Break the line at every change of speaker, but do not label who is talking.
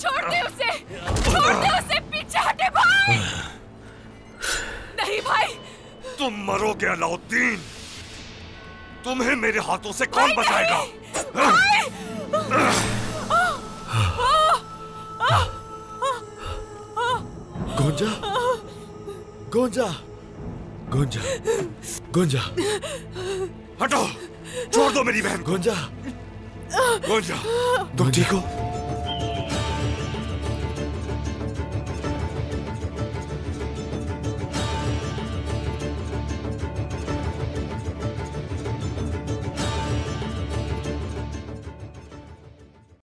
छोड़ दे उसे। छोड़ दे उसे पीछे हटे भाई। नहीं भाई।
तुम मरोगे अलाउद्दीन। तुम्हें मेरे हाथों से कौन बचाएगा?
हाँ?
गोंजा गोंजा गोंजा गोंजा।
हटो छोड़ दो मेरी बहन गोंजा गोंजा। तुम ठीक हो?